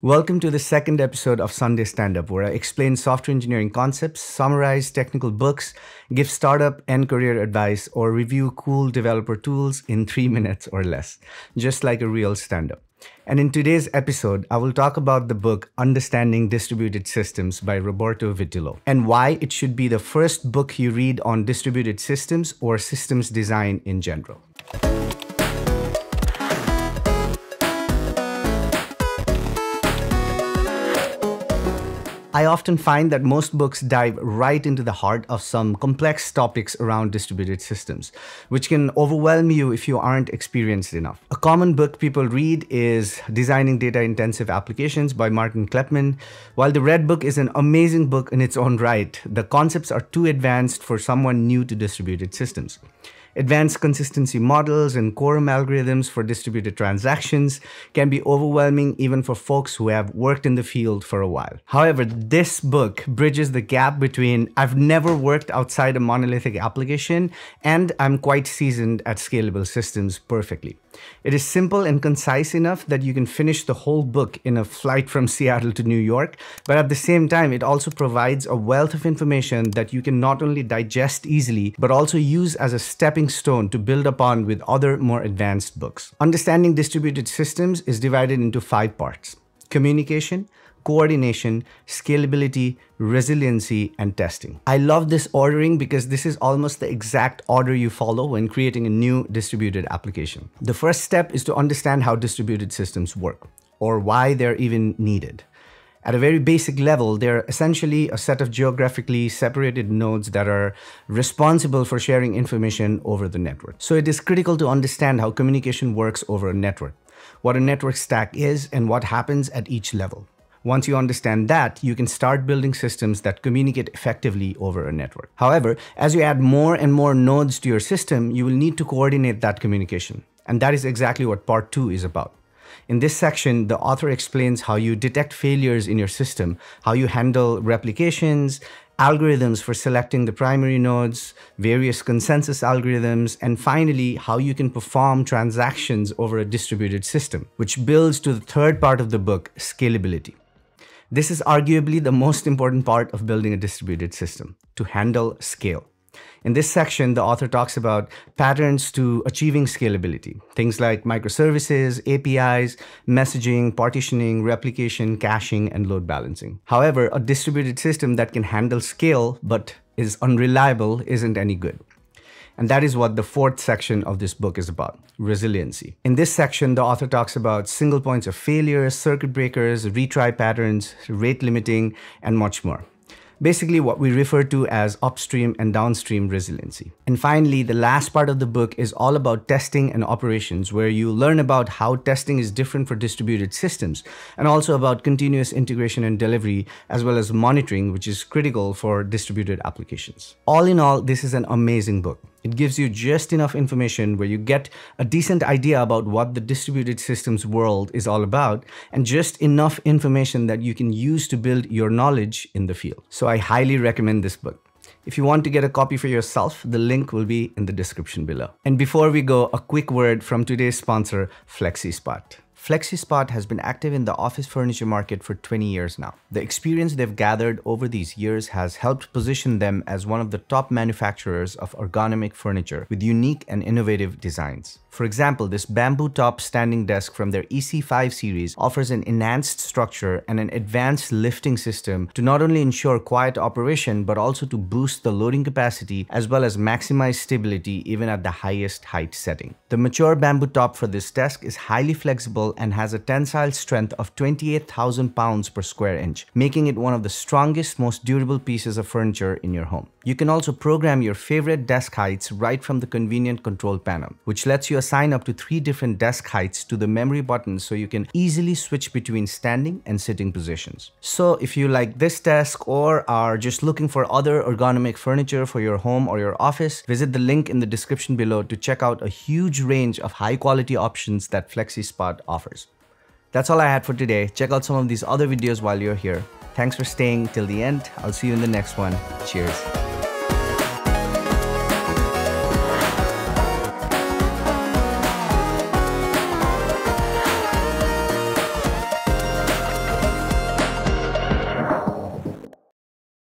Welcome to the second episode of Sunday Stand Up, where I explain software engineering concepts, summarize technical books, give startup and career advice, or review cool developer tools in three minutes or less, just like a real stand up. And in today's episode, I will talk about the book Understanding Distributed Systems by Roberto Vitillo and why it should be the first book you read on distributed systems or systems design in general. I often find that most books dive right into the heart of some complex topics around distributed systems, which can overwhelm you if you aren't experienced enough. A common book people read is Designing Data Intensive Applications by Martin Kleppmann. While the Red Book is an amazing book in its own right, the concepts are too advanced for someone new to distributed systems. Advanced consistency models and quorum algorithms for distributed transactions can be overwhelming even for folks who have worked in the field for a while. However, this book bridges the gap between I've never worked outside a monolithic application and I'm quite seasoned at scalable systems perfectly. It is simple and concise enough that you can finish the whole book in a flight from Seattle to New York, but at the same time, it also provides a wealth of information that you can not only digest easily, but also use as a stepping stone to build upon with other more advanced books. Understanding distributed systems is divided into five parts communication, coordination, scalability, resiliency, and testing. I love this ordering because this is almost the exact order you follow when creating a new distributed application. The first step is to understand how distributed systems work or why they're even needed. At a very basic level, they're essentially a set of geographically separated nodes that are responsible for sharing information over the network. So it is critical to understand how communication works over a network, what a network stack is, and what happens at each level. Once you understand that, you can start building systems that communicate effectively over a network. However, as you add more and more nodes to your system, you will need to coordinate that communication. And that is exactly what part two is about. In this section, the author explains how you detect failures in your system, how you handle replications, algorithms for selecting the primary nodes, various consensus algorithms, and finally, how you can perform transactions over a distributed system, which builds to the third part of the book, scalability. This is arguably the most important part of building a distributed system, to handle scale. In this section, the author talks about patterns to achieving scalability. Things like microservices, APIs, messaging, partitioning, replication, caching, and load balancing. However, a distributed system that can handle scale but is unreliable isn't any good. And that is what the fourth section of this book is about resiliency. In this section, the author talks about single points of failure, circuit breakers, retry patterns, rate limiting, and much more basically what we refer to as upstream and downstream resiliency. And finally, the last part of the book is all about testing and operations, where you learn about how testing is different for distributed systems, and also about continuous integration and delivery, as well as monitoring, which is critical for distributed applications. All in all, this is an amazing book. It gives you just enough information where you get a decent idea about what the distributed systems world is all about and just enough information that you can use to build your knowledge in the field. So I highly recommend this book. If you want to get a copy for yourself, the link will be in the description below. And before we go, a quick word from today's sponsor, FlexiSpot. FlexiSpot has been active in the office furniture market for 20 years now. The experience they've gathered over these years has helped position them as one of the top manufacturers of ergonomic furniture with unique and innovative designs. For example, this bamboo top standing desk from their EC5 series offers an enhanced structure and an advanced lifting system to not only ensure quiet operation but also to boost the loading capacity as well as maximize stability even at the highest height setting. The mature bamboo top for this desk is highly flexible and has a tensile strength of 28,000 pounds per square inch, making it one of the strongest, most durable pieces of furniture in your home. You can also program your favorite desk heights right from the convenient control panel, which lets you assign up to three different desk heights to the memory buttons so you can easily switch between standing and sitting positions. So if you like this desk or are just looking for other ergonomic furniture for your home or your office, visit the link in the description below to check out a huge range of high quality options that FlexiSpot offers. That's all I had for today. Check out some of these other videos while you're here. Thanks for staying till the end. I'll see you in the next one. Cheers.